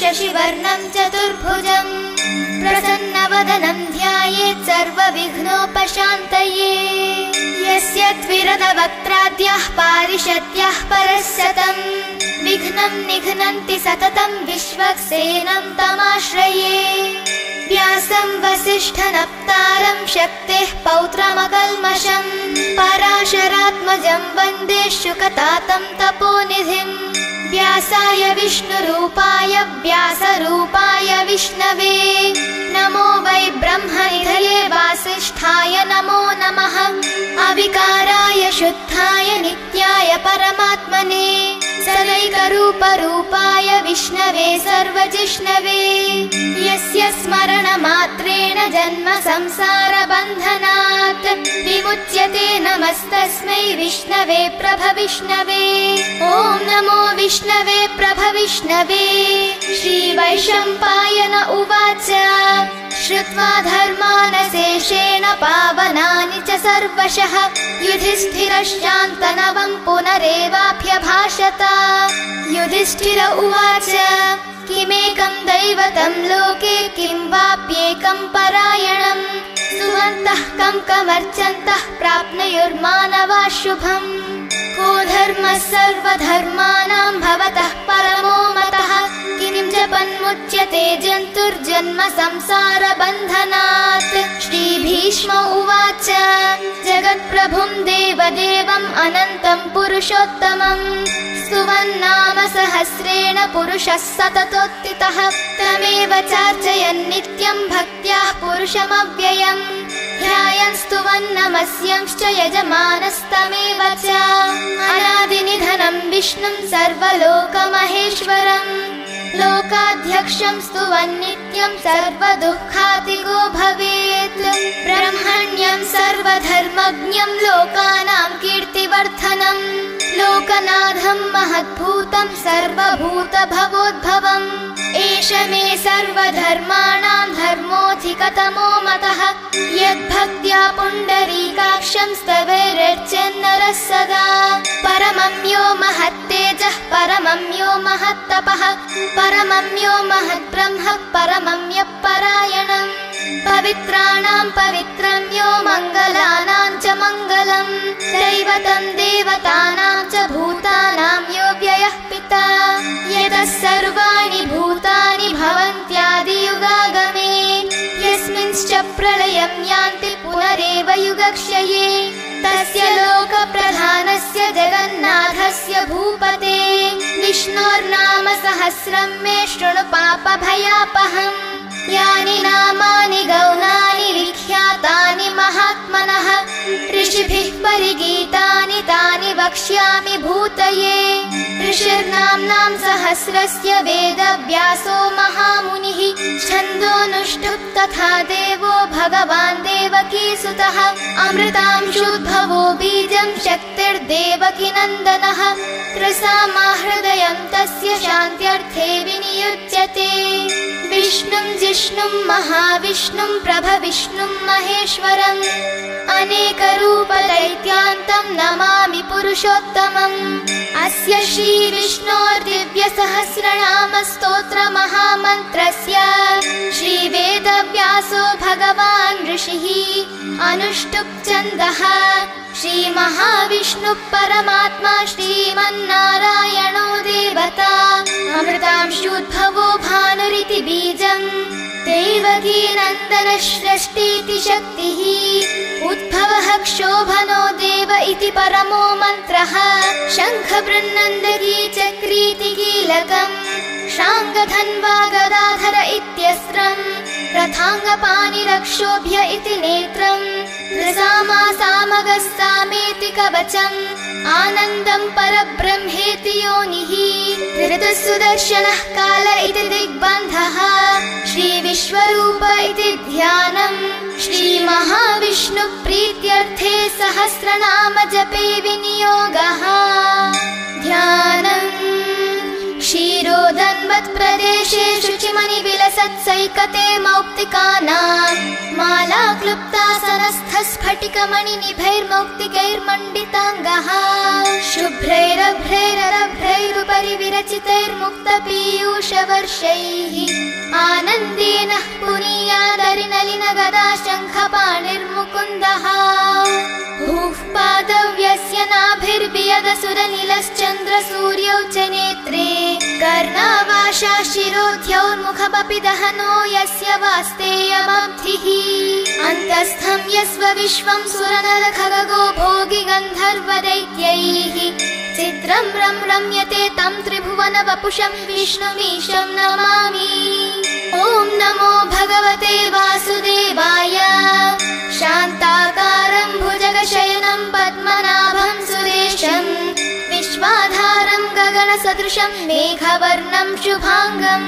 शशिवर्णम् चतुर्भुजम् प्रसन्नवदनम् ध्यायेत् सर्वविघ्नोपशान्तये त्विरदवक्त्राद्यः पारिषद्यः परशतम् विघ्नम् निघ्नन्ति सततम् विश्वक्सेनम् तमाश्रये। व्यासम् वसिष्ठनप्तारम् शक्तेः पौत्रमकल्मषम्। पराशरात्मजम् वन्दे शुकतातम् तपोनिधिम्। व्यासाय विष्णुरूपाय व्यासरूपाय विष्णवे। नमो वै ब्रह्मनिधये वासिष्ठाय नमो नमः। अविकाराय शुद्धाय नित्याय परमात्मने सदैकरूपरूपाय विष्णवे सर्वजिष्णवे। यस्य स्मरणमात्रेण जन्म संसारबन्धनात् विमुच्यते नमस्तस्मै विष्णवे प्रभविष्णवे। ॐ नमो विष्णवे प्रभविष्णवे। श्रीवैशम्पायन उवाच श्रुत्वा धर्मानशेषेण पावनानि च सर्वशः। युधिष्ठिरश्चान्तनवम् पुनरेवाभ्यभाषत। युधिष्ठिर उवाच किमेकम् दैवतम् लोके किं वाप्येकम् परायणम् सुवन्तः कम् कमर्चन्तः प्राप्नुयुर्मानवा शुभम् को धर्मः सर्वधर्माणाम् भवतः परमो मतः? किं जपन्मुच्यते जन्तुर्जन्म संसारबन्धनात्। श्रीभीष्म उवाच जगत्प्रभुम् देवदेवम् अनन्तम् पुरुषोत्तमम्। स्तुवन्नाम सहस्रेण पुरुषः सततोत्थितः तमेव चार्चयन् नित्यम् भक्त्याः पुरुषमव्ययम्। ध्यायन् स्तुवन्नमस्यंश्च यजमानस्तमेव च। अनादिनिधनम् विष्णुम् सर्वलोकमहेश्वरम् लोकाध्यक्षम् सर्वदुःखातिगो भवेत्। कीर्तिवर्धनम् लोकनाथम् महद्भूतम् सर्वभूतभवोद्भवम्। एष मे सर्वधर्माणाम् धर्मोऽधिकतमो मतः। यद्भक्त्या पुण्डरीकाक्षम् स्तवेरर्चन्नरः सदा। परमं यो महत्तेजः परमं यो महत्तपः। परमं यो महद्ब्रह्म परमं परायणम् यो मङ्गलानाम् च मङ्गलम्। देवतानाम् युगक्षये तस्य लोकप्रधानस्य जगन्नाथस्य भूपते। विष्णोर्नाम सहस्रम् मे शृणु पापभयापहम् यानि नामानि गौनानि विख्यातानि महात्मनः। ऋषिभिः परिगीतानि तानि वक्ष्यामि भूतये। ऋषिर्नाम्नाम् सहस्रस्य वेदव्यासो महामुनिः। छन्दोऽनुष्ठुप् तथा देवो भगवान् देवकीसुतः अमृतांशुद्भवो बीजम् शक्तिर्देवकी नन्दनः। हृदयम् तस्य शान्त्यर्थे विनियुज्यते। विष्णुम् जिष्णुम् महाविष्णुम् प्रभविष्णुम् महेश्वरम्। अनेकरूपदैत्यान्तम् नमामि पुरुषोत्तमम्। अस्य श्रीविष्णोर्दिव्यसहस्रनामस्तोत्रमहामन्त्रस्य। श्रीवेदव्यासो भगवान् ऋषिः अनुष्टुप् श्रीमहाविष्णुः परमात्मा श्रीमन्नारायणो देवता। अमृतांशुद्भवो भानुरिति बीजम्। देवकीनन्दनसृष्टीति शक्तिः। उद्भवः क्षोभनो देव इति परमो मन्त्रः। शङ्खबृन्नन्दकी चक्रीति कीलकम् शाङ्गधन्वा गदाधर इत्यस्त्रम् रथाङ्गपाणिरक्षोभ्य इति नेत्रम् सामगस्सामेति कवचम् आनन्दम् परब्रह्मेति योनिः ऋतुसुदर्शनः काल इति दिग्बन्धः श्रीविश्वरूप इति ध्यानम् श्रीमहाविष्णुप्रीत्यर्थे सहस्रनाम जपे विनियोगः यत्सैकते मौक्तिकानाम् माला क्लुप्तासनस्थस्फटिकमणिनिभैर्मौक्तिकैर्मण्डिताङ्गः शुभ्रैरभ्रैररभ्रैरुपरि विरचितैर्मुक्तपीयूषवर्षैः आनन्देन पुनीयादरिनलिन गदा शङ्खपाणिर्मुकुन्दः भूः पादव्यस्य नाभिर्वियदसुरनिलश्चन्द्र सूर्यौ च नेत्रे कर्णावाशा शिरोध्यौर्मुखमपि दहनो यस्य वास्तेयमब्धिः अन्तस्थं यस्व विश्वं सुरनरखगो भोगि गन्धर्वदैत्यैः। चित्रं रं रम्यते तं त्रिभुवन वपुषं विष्णुमीशं नमामि। ॐ नमो भगवते वासुदेवाय गगनसदृशं मेघवर्णं शुभाङ्गम्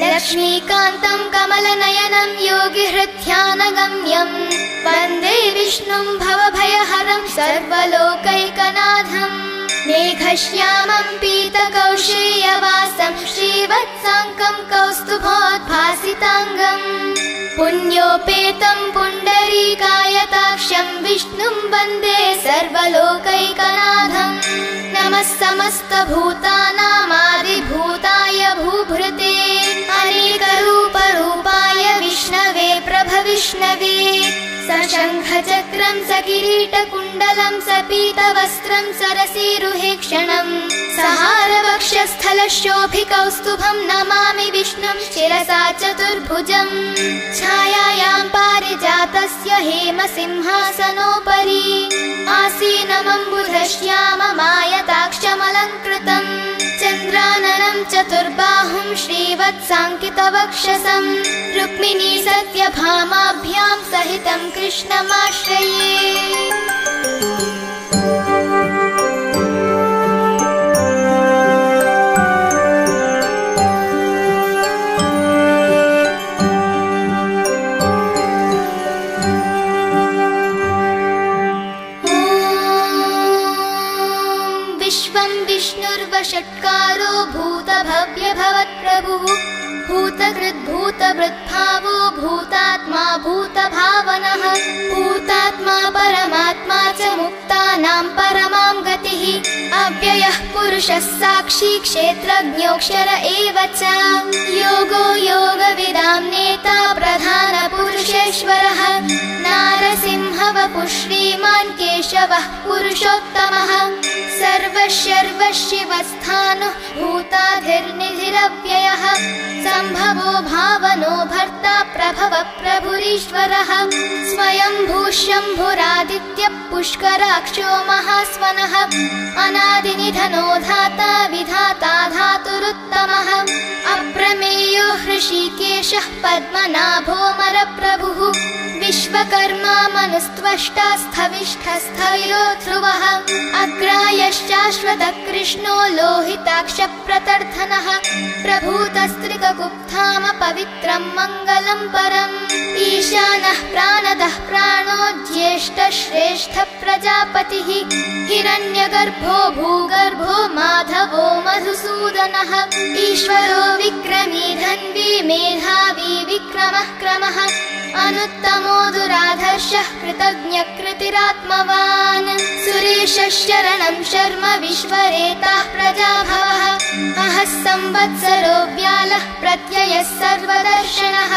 लक्ष्मीकान्तं कमलनयनं योगिहृध्यानगम्यम् वन्दे विष्णुं भवभयहरं सर्वलोकैकनाथम् मेघश्यामं पीतकौशेयवासं श्रीवत्साङ्कं कौस्तुभोद्भासिताङ्गम् पुण्योपेतं पुण्डरीकायताक्षं विष्णुं वन्दे नमः समस्तभूतानामादिभूताय भूभृते अनेकरूपरूपाय विष्णवे प्रभविष्णवे सशङ्खचक्रं स किरीटकुण्डलं स पीतवस्त्रं सरसीरुहेक्षणम् सहारवक्षस्थलशोभिकौस्तुभं नमामि विष्णुं शिरसा चतुर्भुजम् छायायां पारिजातस्य हेमसिंहासनोपरि आसीनमम्बुधश्याममायताक्षमलङ्कृतम् चन्द्राननं चतुर्बाहुं श्रीवत्साङ्कितवक्षसम् रुक्मिणी सत्यभामाभ्यां सहितं कृष्णमाश्रये भूतभव्य भवत्प्रभुः भूतकृद्भूतवृद्भावो भूतात्मा भूतभावनः भूतात्मा परमात्मा च मुक्तानां परमां गतिः अव्ययः पुरुषः साक्षी क्षेत्रज्ञोऽक्षर एव च योगो योगविदां नेता प्रधानपुरुषेश्वरः नारसिंहवपुः श्रीमान् केशवः पुरुषोत्तमः। सर्वशर्वशिवस्थानुः भूताधिर्निधिरव्ययः। सम्भवो भावनो भर्ता प्रभव प्रभुरीश्वरः। स्वयं भूशम्भुरादित्यः पुष्कराक्षो महास्वनः। अनादिनिधनो धाता विधाता धातुरुत्तमः। अप्रमेयो हृषीकेशः पद्मनाभोमरप्रभुः विश्वकर्मा मनुस्त्वष्टा स्थविष्ठस्थविरो ध्रुवः अग्रायश्चाश्वतः कृष्णो लोहिताक्षप्रतर्धनः प्रभूतस्त्रिकगुप्ताम पवित्रं मङ्गलं परम्। ईशानः प्राणदः प्राणो ज्येष्ठ श्रेष्ठ प्रजापतिः हिरण्यगर्भो भूगर्भो माधवो मधुसूदनः। ईश्वरो विक्रमी धन्वी मेधावी विक्रमः क्रमः अनुत्तमो दुराधर्षः कृतज्ञकृतिरात्मवान्। सुरेशः शरणं शर्म विश्वरेताः प्रजाभवः। अहः संवत्सरो व्यालः प्रत्ययः सर्वदर्शनः।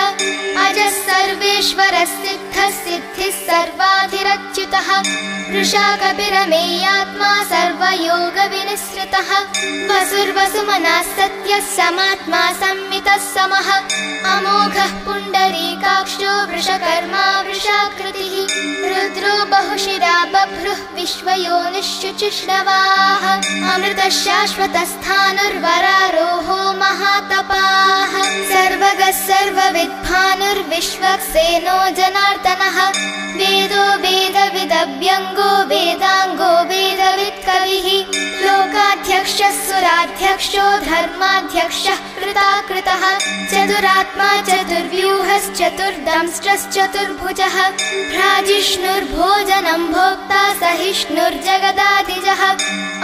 अजः सर्वेश्वरः सिद्धः सिद्धिः सर्वाधिरच्युतः वृषा कपिरमेयात्मा सर्वयोगविनिसृतः। वसुर्वसुमनः सत्यः समात्मा संमितः समः। अमोघः पुण्डरीकाक्षो वृषकर्मा वृषाकृतिः। रुद्रो बहुशिरा बभ्रुः विश्वयोनिश्चुचिष्णवाः अमृतः शाश्वतस्थानुर्वरारोहो महातपाः। सर्वगः सर्वविद्भानुर्विश्वक्सेनो जनार्दनः। वेदो वेदविदव्यङ्गो वेदाङ्गो वेदवित्कविः लोकाध्यक्षः सुराध्यक्षो धर्माध्यक्षः कृताकृतः चतुरात्मा चतुर्व्यूहश्चतुर्दंष्ट्रश्चतुर्भुजः भ्राजिष्णुर्भोजनं भोक्ता सहिष्णुर्जगदादिजः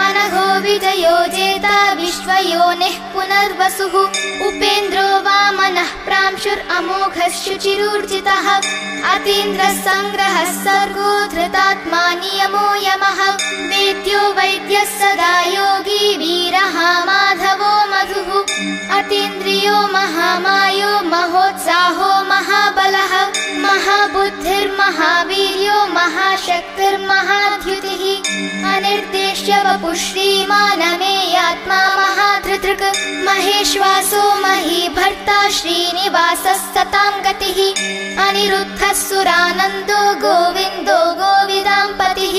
अनघो विजयो जेता विश्वयोनिः पुनर्व वसुः उपेन्द्रो वामनः प्रांशुरमोघशुचिरूर्जितः अतीन्द्रः सङ्ग्रहः सर्गो धृतात्मा नियमो यमः। वेद्यो वैद्यः सदा योगी वीरः माधवो मधुः। अतीन्द्रियो महामायो महोत्साहो महाबलः। महाबुद्धिर्महावीर्यो महाशक्तिर्महाद्युतिः। अनिर्देश्य वपु श्रीमानमेयात्मा महाधृतृक्। महेश्वासो मही भर्ता श्रीनिवासः सतां गतिः। अनिरुद्धः सुरानन्दो गोविन्दो गोविदाम्पतिः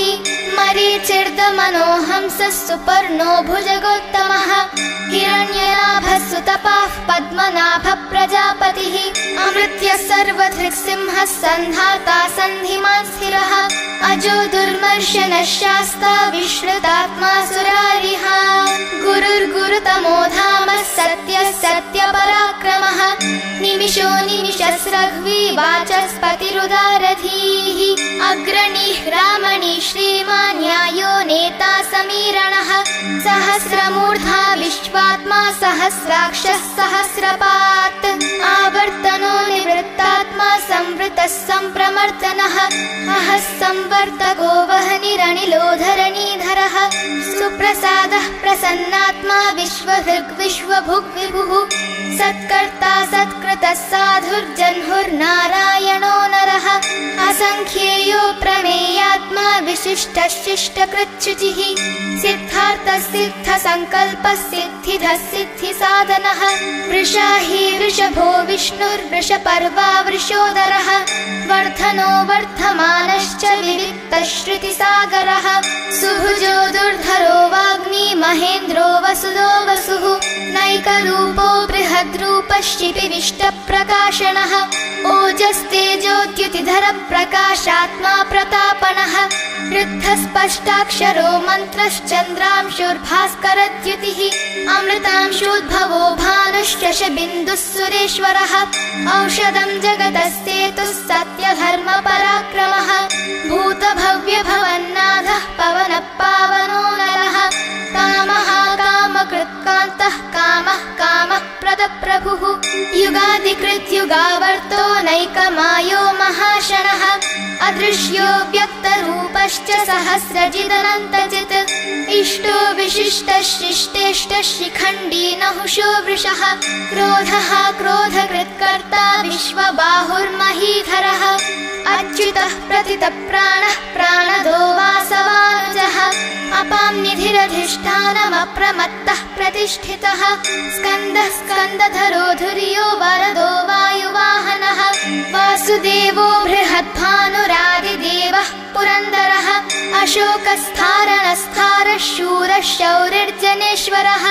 मरीचिर्दमनोहंसः सुपर्णो भुजगोत्तमः हिरण्यनाभसुतपाः पद्मनाभ प्रजापतिः अमृत्य सर्वधृक्सिंहः सन्धाता सन्धिमान् स्थिरः। अजो दुर्मर्शनः शास्ता विश्रुतात्मा सुरारिः गुरुर्गुरुतमो धामः सत्यः सत्यपराक्रमः निमिषो निमिषस्रघ्वी वाचस्पतिरुदारधीः अग्रणीः रामणी श्रीमान्यायो नेता समीरणः सहस्रमूर्धा विश्वात्मा सहस्राक्षः सहस्रपात् आवर्तनो निवृत्तात्मा संवृतः सम्प्रमर्दनः अहः संवर्तको वह्निरनिलोधरणीधरः सुप्रसादः प्रसन्नात्मा विश्वभृग् विश्वभुग् विभुः सत्कर्ता सत्कृतः साधुर्जह्नुर्नारायणो असङ्ख्येयो प्रमेयात्मा विशिष्टः शिष्टकृच्छुचिः सिद्धार्थः सिद्धसङ्कल्पः सिद्धिधः सिद्धिसाधनः वृषाहि वृषभो विष्णुर्वृषपर्वा वृषोदरः। वर्धनो वर्धमानश्च विविक्तः श्रुतिसागरः सुभुजो दुर्धरो वाग्मी महेन्द्रो वसुदो वसुः। नैकरूपो बृहद्रूपश्चिपिविष्टप्रकाशनः ओजस्तेजोद्युतिधर प्रकाशात्मा वृद्धस्पष्टाक्षरो मन्त्रश्चन्द्रांशुर्भास्करद्युतिः। अमृतांशोद्भवो बिन्दुः सुरेश्वरः। औषधम् जगतस्तेतुः सत्यधर्मपराक्रमः। भूतभव्यभवन्नाथः पवनः पावनो नरः कामः कामकृत्कान्तः कामः कामः प्रदप्रभुः। युगादिकृत्युगावर्तो नैकमायो महाशनः। अदृश्यो व्यक्तरूपश्च सहस्रजिदनन्तजित् इष्टो विशिष्टशिष्टेष्ट शिखण्डी नहुषो वृषः। क्रोधः क्रोधकृत्कर्ता विश्वबाहुर्महीधरः। अच्युतः प्रतितप्राणः निधिरधिष्ठानमप्रमत्तः प्रतिष्ठितः। स्कन्दः स्कन्दधरो धुर्यो वरदो वायुवाहनः। वासुदेवो बृहद्भानुरादिदेवः पुरन्दरः अशोकस्थारणस्थारः शूरः शौरिर्जनेश्वरः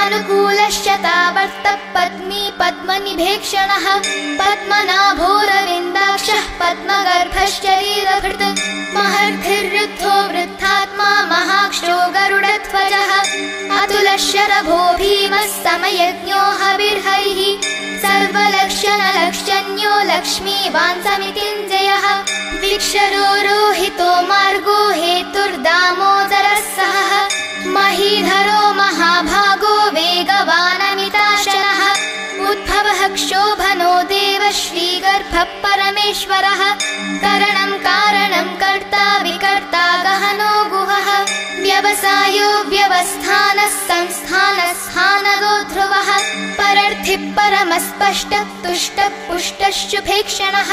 अनुकूलश्च तावर्तः पद्मी पद्मनिभेक्षणः पद्मनाभोरविन्दाक्षः पद्मगर्भश्चरीरभृत् महर्धिर्वृद्धो वृद्धात्मा महाक्षो गरुडध्वजः अतुलशरभो भीमः समयज्ञो हविर्हरिः सर्वलक्षणलक्षण्यो समितिञ्जयः विक्षरो रोहितो मार्गो हेतुर्दामोदरः सह महीधरो महाभागो वेगवानमिताशनः। उद्भवः क्षोभनो देव श्रीगर्भः परमेश्वरः। करणं कारणं कर्ता विकर्ता गहनो गुहः व्यवसायो व्यवस्थानः संस्थानः स्थानदो ध्रुवः परर्थिः परमस्पष्ट तुष्ट पुष्टश्चुभेक्षणः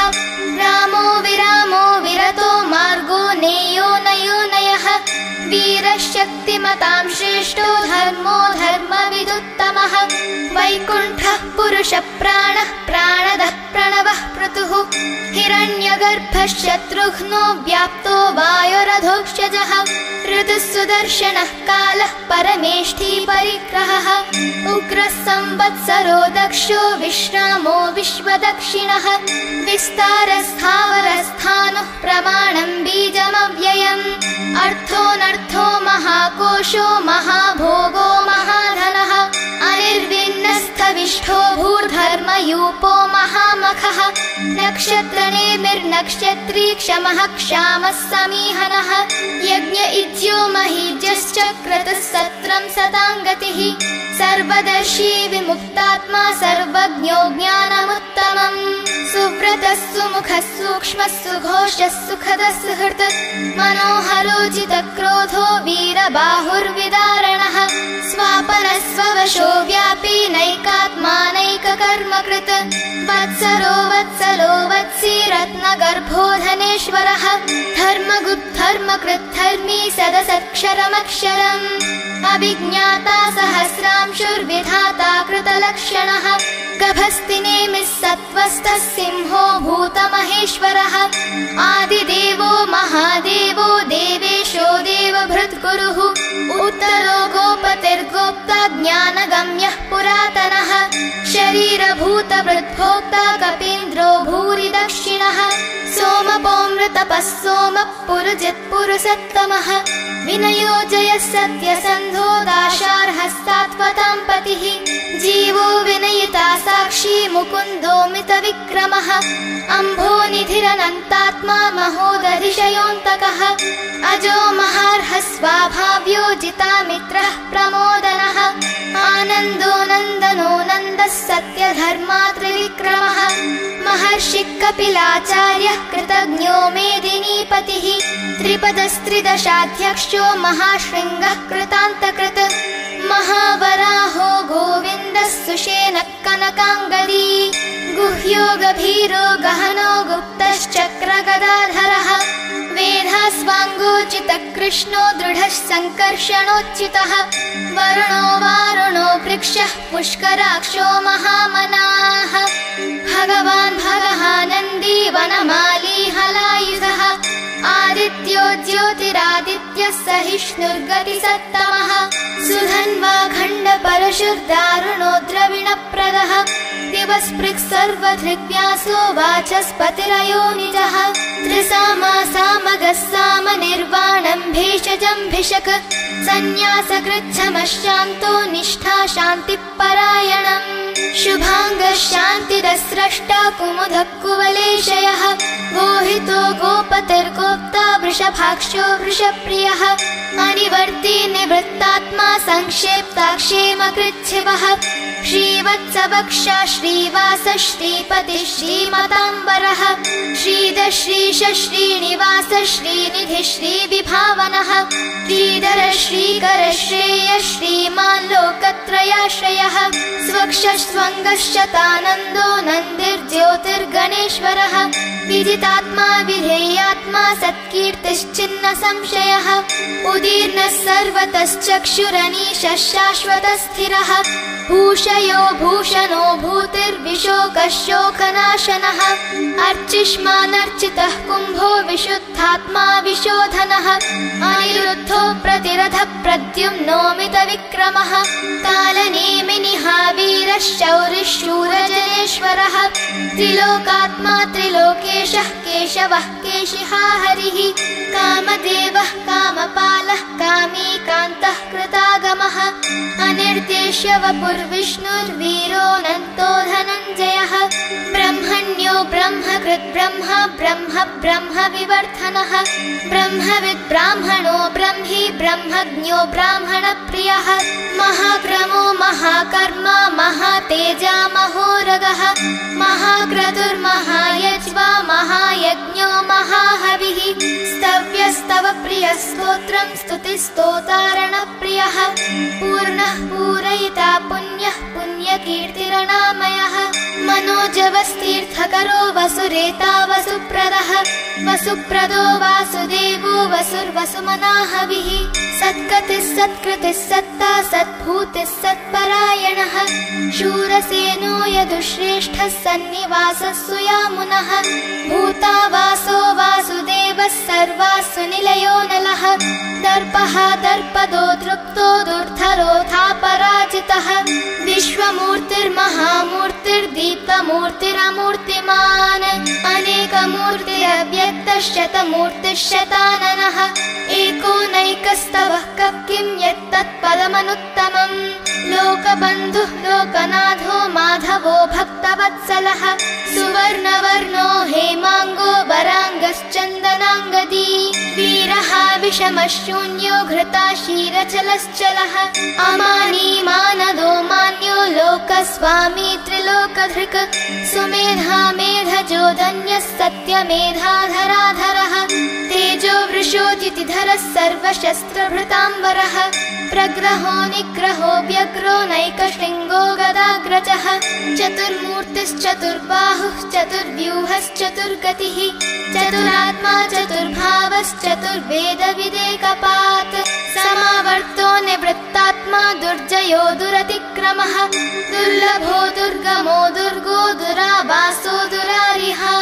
रामो विरामो विरतो मार्गो नेयो नयो नयः वीरशक्तिमतां श्रेष्ठो धर्मो धर्मविदुत्तमः वैकुण्ठः पुरुषप्राणः प्राणदः प्रणवः पृतुः हिरण्यगर्भः शत्रुघ्नो व्याप्तो वायुरधोक्षजः ऋतुः सुदर्शनः कालः परमेष्ठी परिग्रहः। उग्रः संवत्सरो दक्षो विश्रामो विश्वदक्षिणः। विस्तारस्थावरस्थानुः प्रमाणम् बीजमव्ययम्। अर्थोऽनर्थो महाकोशो महाभोगो महाधनः। अनिर्विन्नस्थविष्ठो भूर्धर्मयूपो नक्षत्रनेमिर्नक्षत्री क्षमः क्षामः समीहनः। यज्ञ इज्यो महीज्यश्च क्रतः सहस्रं सताङ्गतिः सर्वदर्शी विमुक्तात्मा सर्वज्ञो ज्ञानमुत्तमम्। सुव्रतः सुमुखः सूक्ष्मः सुघोषः सुखदः सुहृत्। मनोहरोजितक्रोधो वीरबाहुर्विदारणः। स्वापनस्ववशो व्यापी नैकात्मानैककर्मकृत् वत्सरो वत्सलो वत्सी रत्नगर्भो धनेश्वरः धर्मगुद्धर्मकृद्धर्मी सदसत्क्षरमक्षरम् अभिज्ञाता सहस्रांशुर्विधाता कृतलक्षणः। गभस्तिनेमिः सत्त्वस्थः सिंहो भूतमहेश्वरः। आदिदेवो महादेवो देवेशो देवभृद्गुरुः। उत्तरो गोपतिर्गोप्ता ज्ञानगम्यः पुरातनः। शरीरभूतवृद्भोक्ता कपीन्द्रो भूरि दक्षिणः। सोमपोमृतपः सोमः पुरुजित्पुरुसत्तमः विनयो जयः सत्यसन्धो दाशार्हस्तात्वतां पतिः। जीवो विनयिता साक्षी जितामित्रः प्रमोदनः। आनन्दो नन्दनो नन्दः सत्यधर्मा त्रिविक्रमः। महर्षिः कपिलाचार्यः कृतज्ञो मेदिनीपतिः। त्रिपदस्त्रिदशाध्यक्षो महाशृङ्गः कृतान्तकृत् महावराहो गोविन्दः सुषेणः कनकाङ्गदी गुह्यो गभीरो गहनो गुप्तश्चक्रगदाधरः वेधास्वाङ्गोचितकृष्णो दृढः सङ्कर्षणोच्युतः वरुणो वारुणो वृक्षः पुष्कराक्षो महामनाः भगवान् भगः नन्दी वनमाली हलायुधः आदित्यो ज्योतिरादित्यः सहिष्णुर्गतिसत्तमः सुधन्वा खण्ड परशुर्दारुणो द्रविणप्रदः दिवस्पृक् सर्वधृग्व्यासो वाचस्पतिरयो निजः त्रिसामा सामगः साम निर्वाणम् भेषजम् भिषक् सन्न्यासकृच्छमशान्तो निष्ठा शान्तिपरायणम्। कुमुदः कुवलेशयः गोहितो गोपतिर्गोप्ता वृषभाक्षो वृषप्रियः निवृत्तात्मा सङ्क्षेप्ताक्षेमकृच्छिवः श्रीवत्सवक्षा श्रीवास श्रीपति श्रीमताम्बरः। श्रीद श्रीश श्रीनिवास श्रीनिधि श्रीविभावनः श्रीधर श्रीकर श्रेय श्रीमान् लोकत्रयाश्रयः स्वक्षस्वङ्गश्चतानन्दो नन्दिर्ज्योतिर्गणेश्वरः विजितात्मा विधेयात्मा सत्कीर्तिश्चिन्न संशयः उदीर्णः सर्वतश्चक्षुरनीशः शाश्वतस्थिरः भूषयो भूषणो भूतिर्विशोकः शोकनाशनः अर्चिष्मानर्चितः कुम्भो विशुद्धात्मा विशोधनः अनिरुद्धो प्रतिरथ प्रद्युम्नोमितविक्रमः कालनेमिनिहावीरः शौरिः शूरजनेश्वरः त्रिलोकात्मा त्रिलोकेशः केशवः केशिहा हरिः कामदेवः कामपालः कामीकान्तः कृतागमः अनिर्देश्य वपुर्विष्णुर्वीरोऽनन्तो धनञ्जयः ब्रह्मण्यो ब्रह्म ब्रह्म ब्रह्म विवर्धनः ब्रह्मविद् ब्राह्मणो ब्रह्मी ब्रह्मज्ञो ब्राह्मणप्रियः। महाक्रमो महाकर्मा महातेजा महोरगः स्तोत्रम् स्तुतिस्तोतारणप्रियः पूर्णः पूरयिता पुण्यः पुण्यकीर्तिरणामयः। मनोजवस्तीर्थकरो वसुरेता वसुप्रदः। वसुप्रदो वासुदेवो वसुर्वसुमनाहविः सत्कतिः सत्कृतिः सत्ता सद्भूतिः सत्परायणः शूरसेनो यदुश्रेष्ठः सन्निवासः सुयामुनः भूता वासो वासुदेवः सर्वासु निलयो नलः दर्पः दर्पदो तृप्तो दुर्धरोधा पराजितः विश्वमूर्तिर्महामूर्तिर्दीप्तमूर्तिरमूर्तिमान् अनेकमूर्तिरव्यक्तशतमूर्तिः शताननः एको नैकस्तवः कः यत्तत्पदमनुत्तमम् लोकबन्धुः लोकनाथो माधवो भक्तवत्सलः। सुवर्णवर्णो हेमाङ्गो वराङ्गश्चन्दनाङ्गदी। वीरः विषमशून्यो घृता क्षीरचलश्चलः अमानी मानदो मान्यो लोकस्वामी त्रिलोकधृक्। सुमेधा मेधजो धन्यः सत्यमेधाधराधरः तेजो वृषोदितिधरः सर्वशस्त्रभृताम्बरः प्रग्रहो निग्रहो व्यग्रो नैकशृङ्गो गदाग्रजः चतुर्मूर्तिश्चतुर्बाहुः चतुर्व्यूहश्चतुर्गतिः चतुरात्मा चतुर्भावश्चतुर्वेदविदेकपात् समावर्तो निवृत्तात्मा दुर्जयो दुरतिक्रमः दुर्लभो दुर्गमो दुर्गो दुरावासो दुरारिहा।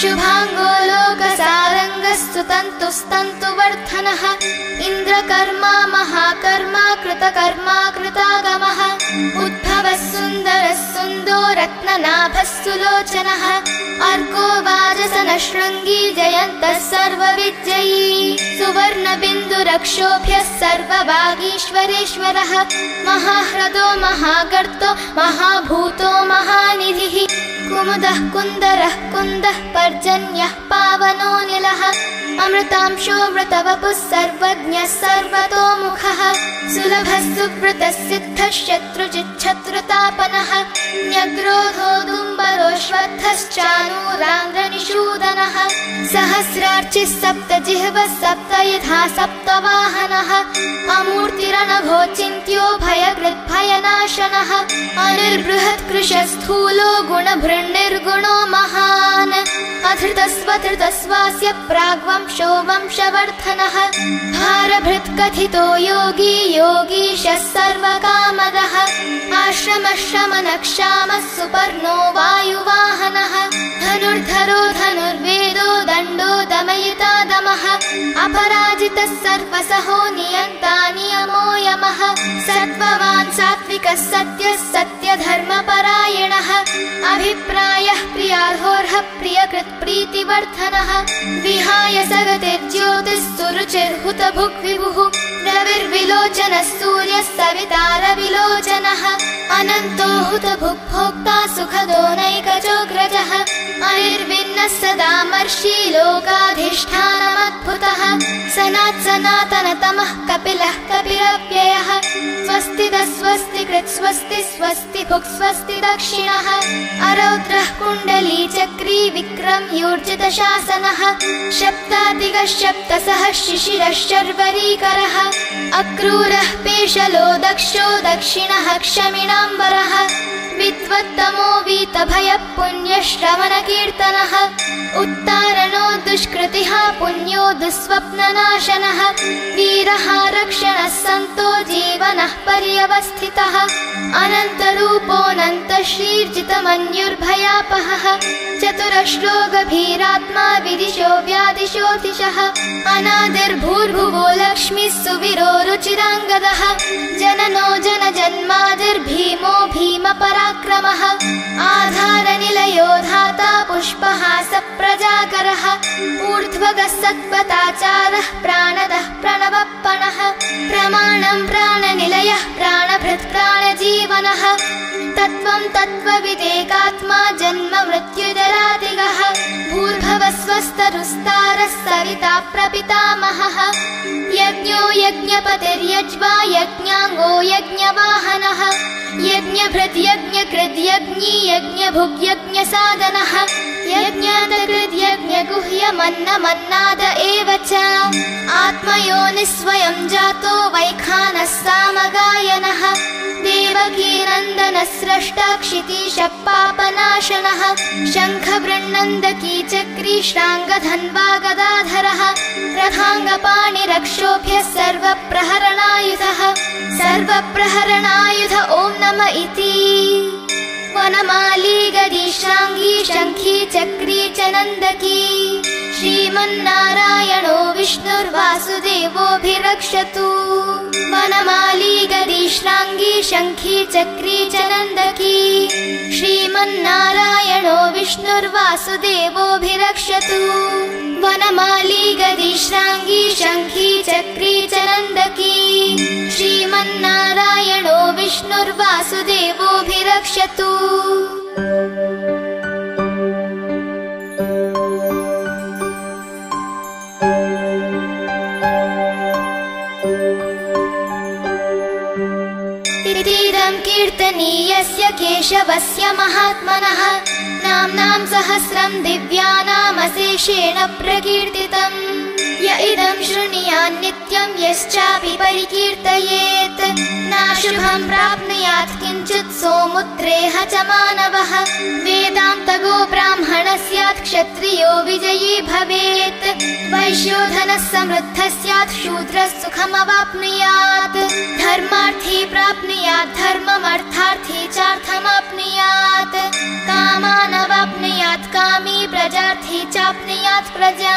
शुभाङ्गो लोकसारङ्गस्तु तन्तुस्तन्तु वर्धनः। इन्द्रकर्मा महाकर्मा कृतकर्मा कृतागमः। उद्भवः सुन्दरः सुन्दो रत्ननाभः सुलोचनः। अर्को वाजसन शृङ्गी जयन्तः सर्वविजयी सुवर्णबिन्दुरक्षोभ्यः सर्ववागीश्वरेश्वरः महाह्रदो महागर्तो महाभूतो महानिधिः कुमुदः कुन्दरः कुन्दः पर्जन्यः पावनोऽनिलः अमृतांशो मृतवपुः सर्वज्ञः सर्वतोमुखः। सुलभः सुव्रतः सिद्धः शत्रुचिच्छत्रुतापनः न्यग्रोधोदुम्बरोश्वत्थश्चानूराङ्गनिषूदनः सहस्रार्चिः सप्त जिह्वः सप्त यथा सप्तवाहनः। अमूर्तिरणभो चिन्त्यो भयकृद्भयनाशनः अनिर्बृहत्कृशस्थूलो गुणभृन्निर्गुणो महान्। अधृतस्वधृतस्वास्य प्राग्वंशो वंशवर्धनः। भारभृत्कथितो योगी योगीशः सर्वकामदः। आश्रमश्रमनक्षामः सुपर्णो वायुवाहनः नियन्ता नियमो यमः सत्त्ववान् सात्विकः सत्यः सत्यधर्मपरायणः अभिप्रायः विहाय सगतिर्ज्योतिः सुरुचिर्हुतभुक् विभुः रविर्विलोचनः सूर्यः सवितारविलोचनः अनन्तो हुतभुक्भोक्ता सुखदो नैकचोग्रजः अनिर्विन्नः सदामर्षि लोकाधिष्ठानमद्भुतः सनात् सनातनतमः कपिलः कपिरव्ययः स्वस्ति स्वस्ति कृत् स्वस्ति दक्षिणः अरौद्रः कुण्डली चक्री विक्रम यूर्जितशासनः शब्दादिगः शब्दसः शिशिरः शर्वरीकरः अक्रूरः पेशलो दक्षो दक्षिणः क्षमिणाम्बरः। विद्वत्तमो वीतभयः पुण्यश्रवणकीर्तनः उत्तारणो दुष्कृतिः पुण्यो वीरः रक्षणः सन्तो जीवनः पर्यवस्थितः। अनन्तरूपोऽनन्तश्रीर्जितमन्युर्भयापहः चतुरश्लोगभीरात्मा विदिशो व्यादिशोऽधिशः अनादिर्भूर्भुवो लक्ष्मीः सुविरो रुचिराङ्गदः। जननो जन जन्मादिर्भीमो भीमपराक्रमः। आधारनिलयो धाता पुष्पहास प्रजाकरः ऊर्ध्वगः सत्त्वताचारः प्राणदः प्रणवपणः प्रमाणं प्राणनिलयः प्राणभृत् प्राणजीवनः तत्त्वं तत्त्वविदेकात्मा जन्म मृत्युजरादिगः भूर्भवस्वस्तरुस्तारः सविता प्रपितामहः। यज्ञो यज्ञपतिर्यज्वा यज्ञाङ्गो यज्ञवाहनः। यज्ञभृद्यज्ञकृद्यज्ञी यज्ञभुग्यज्ञसाधनः। यज्ञातकृद्यज्ञगुह्यमन्नमन्नाद एव च। आत्मयो निःस्वयं जातो वैखानः सामगायनः देवकीनन्दनः स्रष्टा क्षितीशपापनाशनः शङ्खवृन्नन्दकी चक्रीश्राङ्गधन्वा गदाधरः रथाङ्गपाणिरक्षोभ्यः सर्वप्रहरणायुधः सर्वप्रहरणायुध ॐ नम इति वनमाली गदीशाङ्गी शङ्खी चक्री च नन्दकी श्रीमन्नारायणो विष्णुर्वासुदेवोऽभिरक्षतु। वनमाली गदीश्राङ्गी शङ्खी चक्री च नन्दकी श्रीमन्नारायणो विष्णुर्वासुदेवोऽभिरक्षतु। वनमाली गदीश्राङ्गी शङ्खी चक्री च नन्दकी श्रीमन्नारायणो कीर्तनीयस्य केशवस्य महात्मनः नाम्नां सहस्रं दिव्यानामशेषेण प्रकीर्तितम्। य इदं शृणुयान् नित्यं यश्चापि परिकीर्तयेत् नाशुभं प्राप्नुयात् किञ्चित् सोमुद्रेह च मानवः। वेदान्तगो ब्राह्मणः स्यात् क्षत्रियो विजयी भवेत्। वैश्योधनः समृद्धः स्यात् शूद्रः सुखमवाप्नुयात्। धर्मार्थी प्राप्नुयात् धर्ममर्थार्थी चार्थमाप्नुयात्। कामानवाप्नुयात् कामी प्रजार्थी चाप्नुयात् प्रजा।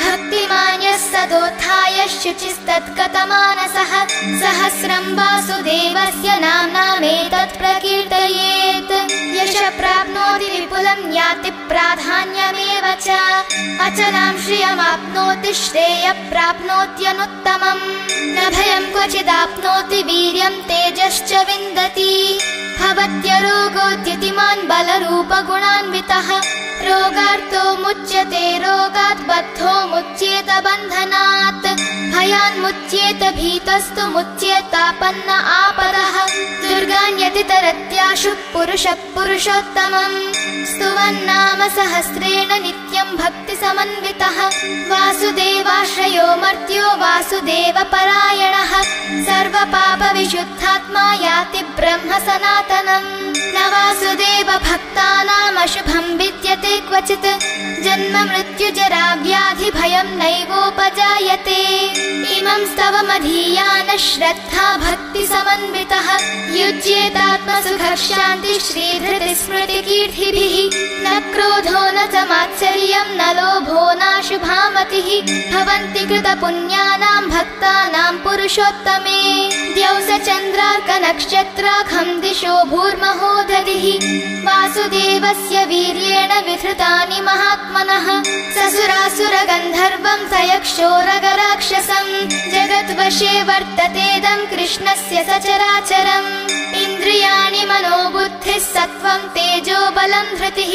भक्तिमान्यः सदोत्थाय शुचिस्तत्कतमानसः सहस्रं वासुदेवस्य नाम्नामेतत् प्रकीर्तयेत् यश प्राप्नोति विपुलं याति प्राधान्यमेव च। अचलां श्रियमाप्नोति श्रेय प्राप्नोत्यनुत्तमम् न भयं क्वचिदाप्नोति वीर्यं तेजश्च विन्दति। भवत्यरोगोद्यतिमान् बलरूपगुणान्वितः रोगार्थो मुच्यते रोगात् बद्धो मुच्येत बन्धनात्। भयान्मुच्येत भीतस्तु मुच्येतापन्न आपदः। दुर्गान्यतितरत्याशु पुरुषः पुरुषोत्तमम्। स्तुवन्नाम सहस्रेण नित्यं भक्तिसमन्वितः। वासुदेवाश्रयो मर्त्यो वासुदेवपरायणः। सर्वपापविशुद्धात्मा याति ब्रह्म सनातनम् न वासुदेव भक्तानामशुभं विद्यते क्वचित्। जन्म मृत्युजरा व्याधि भयं नैवोपजायते। इमं स्तवमधीयान श्रद्धा भक्ति समन्वितः। युज्येतात्मसुखः शान्ति श्रीधृति स्मृति कीर्तिभिः न क्रोधो न च मात्सर्यं न लोभो नाशुभामतिः भवन्ति कृतपुण्यानां भक्तानां पुरुषोत्तमे। द्यौस चन्द्रार्क नक्षत्राखं भूर्महोदधिः वासुदेवस्य वीर्येण विधृतानि महात्मनः ससुरासुर गन्धर्वं सयक्षोरगराक्षसम् जगद्वशे वर्ततेदं कृष्णस्य सचराचरम् इन्द्रियाणि मनोबुद्धिः सत्त्वं तेजो बलं धृतिः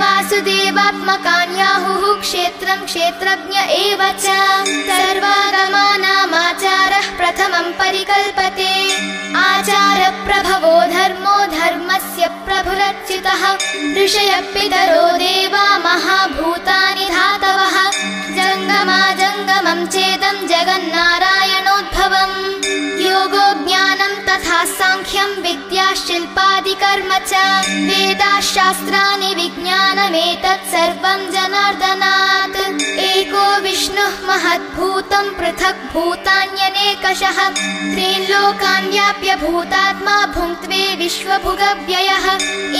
वासुदेवात्मकान्याहुः क्षेत्रं क्षेत्रज्ञ एव च सर्वागमानामाचारः प्रथमं परिकल्पते आचारप्रभवो धर्मो धर्मस्य प्रभुरच्युतः ऋषयपितरो देवा महाभूतानि धातवः जङ्गमा जङ्गमं चेदं ज्ञानं तथा साङ्ख्यं विद्या शिल्पादिकर्म च। वेदाशास्त्राणि विज्ञानमेतत् सर्वं जनार्दनात्। एको विष्णुः महद्भूतं पृथक् भूतान्यनेकशः। त्रीन् लोकान् व्याप्य भूतात्मा भुङ्क्त्वे विश्वभुगव्ययः।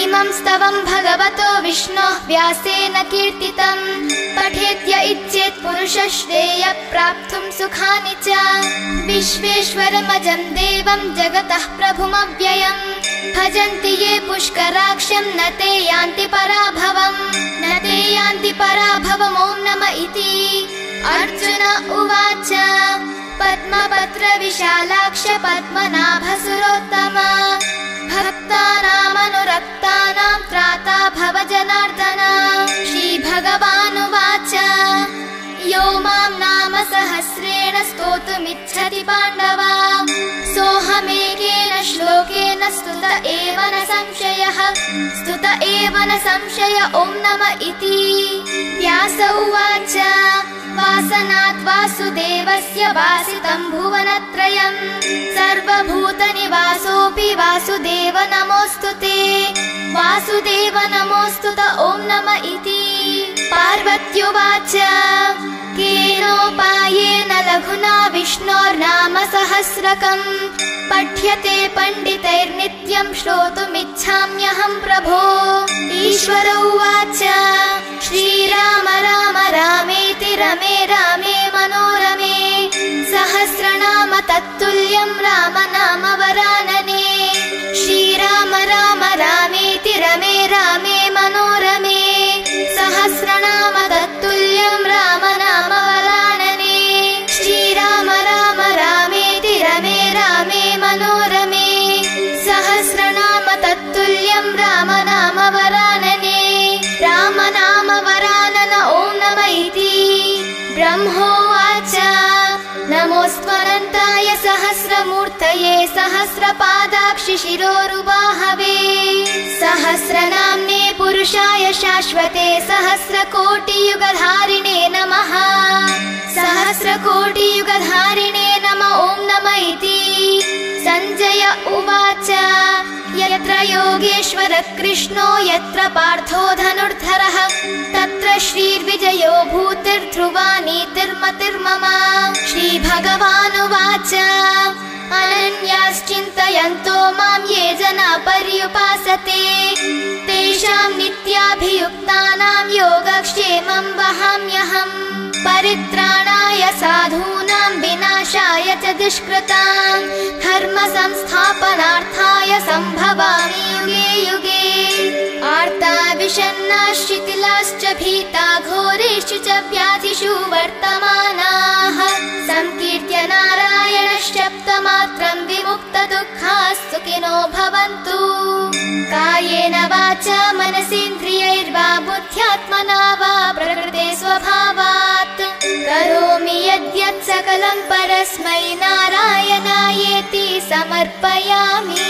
इमं स्तवं भगवतो विष्णोः व्यासेन कीर्तितम् पठेद्य इच्छेत् पुरुषः श्रेय प्राप्तुं सुखानि च। विश्वेश्वरमजं देवं जगतः प्रभुमव्ययम्। भजन्ति ये पुष्कराक्षं न ते यान्ति पराभवम्। न ते यान्ति पराभवम् ॐ नम इति। अर्जुन उवाच पद्मपत्र विशालाक्ष पद्मनाभसुरोत्तम। भक्तानामनुरक्तानां त्राता भव जनार्दन। श्रीभगवानुवाच यो मां नाम सहस्रेण स्तोतुमिच्छति पाण्डवा स्तुत एव न संशयः। स्तुत एव न संशय ॐ नम इति। व्यास उवाच वासनात् वासुदेवस्य वासितं भुवनत्रयम् सर्वभूतनिवासोऽपि वासुदेव नमोऽस्तु ते। वासुदेव नमोऽस्तु त ॐ नम इति। पार्वत्युवाच केनोपायेन लघुना विष्णोर्नाम सहस्रकम् पठ्यते पण्डितैर्नित्यं श्रोतुमिच्छाम्यहं प्रभो। ईश्वर उवाच श्रीराम राम रामेति रमे रामे मनोरमे। सहस्रनाम तत्तुल्यं राम नाम वरानने। श्रीराम राम रामेति रमे रामे मनोरमे। सहस्रनाम सहस्रमूर्तये सहस्रपादाक्षि शिरोरुबाहवे सहस्रनाम्ने पुरुषाय शाश्वते सहस्रकोटियुगधारिणे नमः। सहस्रकोटियुगधारिणे नम ॐ नम इति। सञ्जय उवाच। यत्र योगेश्वर कृष्णो यत्र पार्थो धनुर्धरः तत्र श्रीर्विजयो भूतिर्ध्रुवा नीतिर्मतिर्मम। श्रीभगवानुवाच अनन्याश्चिन्तयन्तो मां ये जना पर्युपासते। तेषां नित्याभियुक्तानां योगक्षेमं वहाम्यहम् परित्राणाय साधूनां विनाशाय च दुष्कृतां। धर्म संस्थापनार्थाय सम्भवामि युगे युगे। आर्ता विषन्नाश्चितिलाश्च भीता घोरेषु च व्याधिषु वर्तमानाः। सङ्कीर्त्य नारायणश्चप्तमात्रं विमुक्तदुःखाः सुखिनो भवन्तु। कायेन वाचा मनसेन्द्रियैर्वा बुद्ध्यात्मना वा प्रकृते स्वभावात्। करोमि यद्यत् सकलं परस्मै नारायणायेति समर्पयामि